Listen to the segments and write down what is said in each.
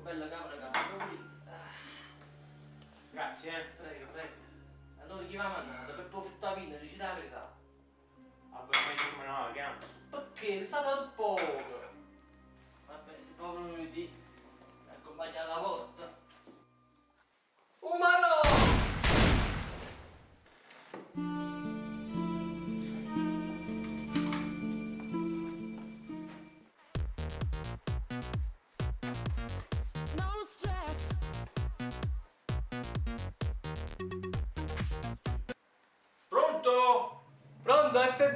bella ha pulita. Ah, Grazie, eh. prego, prego. Allora chi va mandato? Per approfittare vino, dici la verità. Vabbè, meglio come no, che amo. Perché? È stato poco.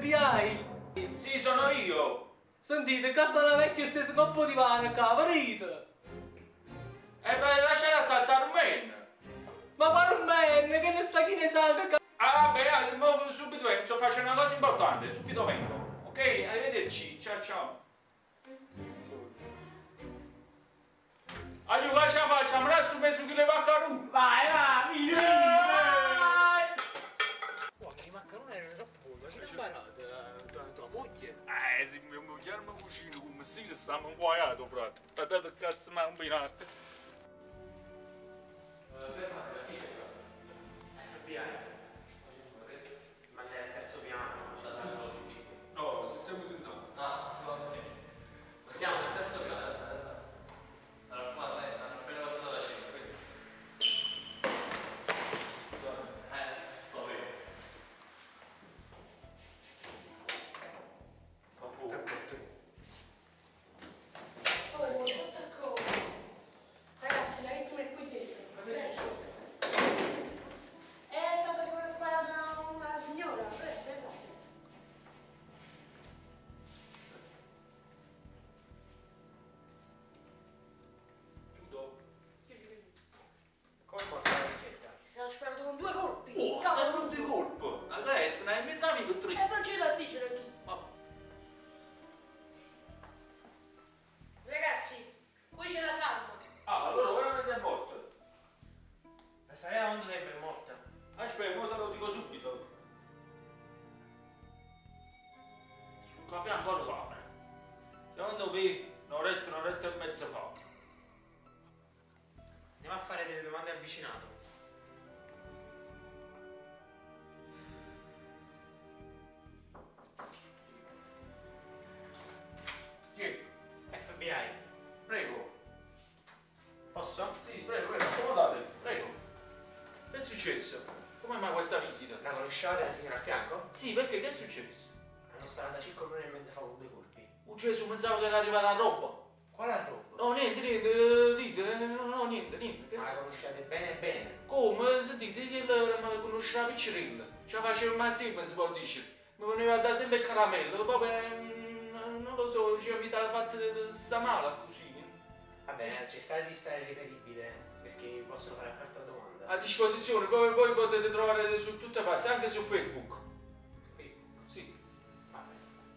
FBI? Sì, sono io. Sentite, qua sta una vecchia stessa coppa di pane, caprite! E per lasciare salsa rumena. Ma guarda un bene, che ne sta chi ne sa che Ah, vabbè, ah, subito vengo, sto facendo una cosa importante, subito vengo. Ok, arrivederci, ciao ciao. Aiuto, ce la facciamo, razzo mezzo chilo di vaccarù. Vai, vai, mi moglie? Eh, se mio moglie mi cucina come si stiamo inguaiato, frate. Guardate che cazzo mi ha combinato. FBI. Ma per tre. E faccio da dice chi? Vabbè. Ragazzi, qui c'è la salma. Ah, allora veramente è morto. La Sarà quanto tempo è morta? Aspetta, ora te lo dico subito. Sul caffè ancora fame. Secondo me, un'oretta, un'oretta e mezza fa. Andiamo a fare delle domande al visita? La la signora a fianco? Sì, perché che è successo? Hanno sparato 5 minuti e mezzo fa con due colpi. Gesù, pensavo che era arrivata la roba. Quale roba? No, niente, niente, eh, dite, eh, no, no, niente, niente. Che Ma la conoscete bene bene. Come? Sentite che mi conosceva piccirella. Ce la faceva insieme, si può dire. Mi veniva a dare sempre il caramello, poi mm, non lo so, ci aveva fatto sta male così. Vabbè, cercate di stare reperibile perché possono fare qualche domanda. A disposizione, poi voi potete trovare su tutte le parti, anche su Facebook. Facebook. Sì, Vabbè.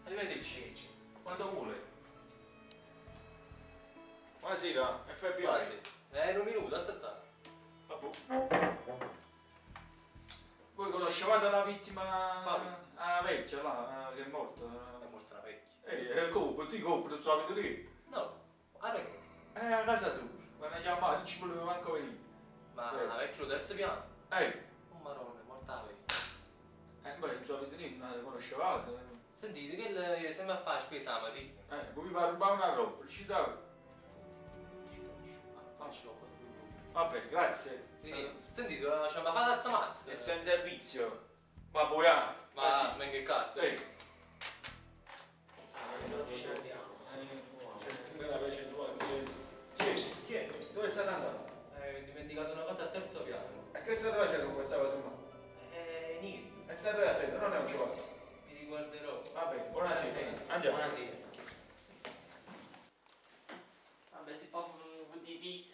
arrivederci. Quando vuole. Buonasera, FBI. Buonasera. Eh, un minuto, aspettate. Vabbè. Voi conoscevate la vittima, Vabbè. la vecchia là, eh, che è morta? È morta una vecchia. Ehi, come? Ti compri, tu abiti lì? No, a noi. Eh, a casa sua. Quando chiamato, non ci voleva manco venire. Ma Eh. la lo terzo piano? Ehi, Oh marone, è morta la vecchia. eh, beh, abiti lì, non la conoscevate? Sentite, che lei sembra a fare spesa mattina. Eh, voi far rubare una roba, ci davo. Faccio cosa per voi. Vabbè, grazie. Quindi, sentite, c'è una fata sta mazza. E in servizio. Ma poi ah, Ma, ma che cazzo? Ehi, Ah, oggi ce ne andiamo. c'è sempre la vece tua, Chi? Chi è? Dove state andando? Eh, ho dimenticato una cosa al terzo piano. E che state facendo con questa cosa qua? Eh, niente. E state attenti, non è un gioco. Mi riguarderò. Vabbè, buonasera. Andiamo. Buonasera. Vabbè, si fa di di...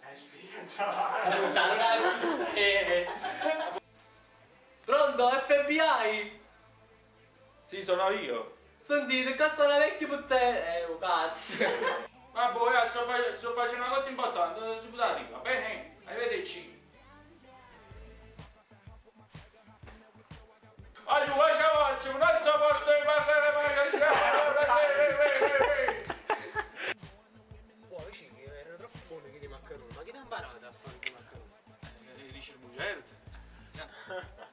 Eh, spiegazzava. Pronto, FBI? Sì, sono io. Sentite, qua sta una vecchia puttana. Eh, oh cazzo. Ma boh, eh, sto, fac sto facendo una cosa importante, non si può arrivare, va bene? Arrivederci. Aiuto, ciao, c'è un altro posto di parlare, ma che si Oh, dici che erano troppo buoni che di maccheroni, ma chi ti ha imparato a fare i maccheroni? Eh, eh, dice il Bugerto.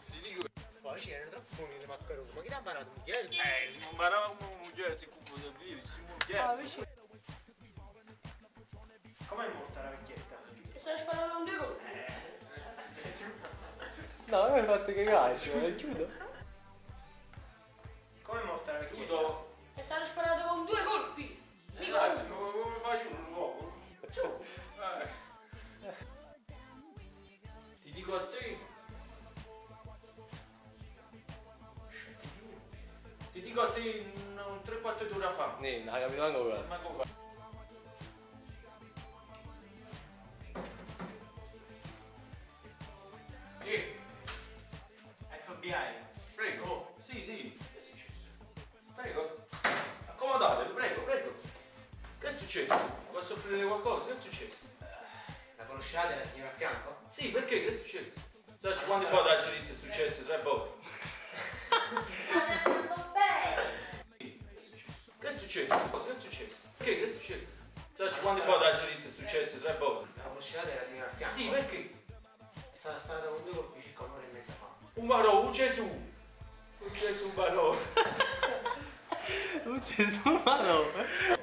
Si dico. Poi ci erano troppo buoni di maccheroni, ma chi ti ha imparato? maccheroni? Eh, si mi imparava come mugliere, si cucina di si mugliere. Ah, Com'è morta la vecchietta? E stai sparando con due colpi. No, mi hai fatto cagare, ci vuole chiudo. Com'è morta la vecchietta? Chiudo. E stai sparato con due colpi. Un Mica uno. attimo, come fai un uovo? Eh. Ti dico a te. Ti dico a te un 3-4 ore fa. Nì, non ha capito ancora. Ma come? Successo? Posso offrire qualcosa? Che è successo? la conosciate la signora a fianco? Sì, perché? Che è successo? Sai quante volte a Giolitti è successo? Tre volte. State andando bene. Che è successo? Cosa? Che è successo? Che è successo? Sai quante volte a Giolitti è successo? Tre volte. La conosciate la signora a fianco? Sì, perché? È stata sparata con due colpi circa un'ora e mezza fa. Un barò, un Gesù. Un Gesù, un barò. Non ci sono, ma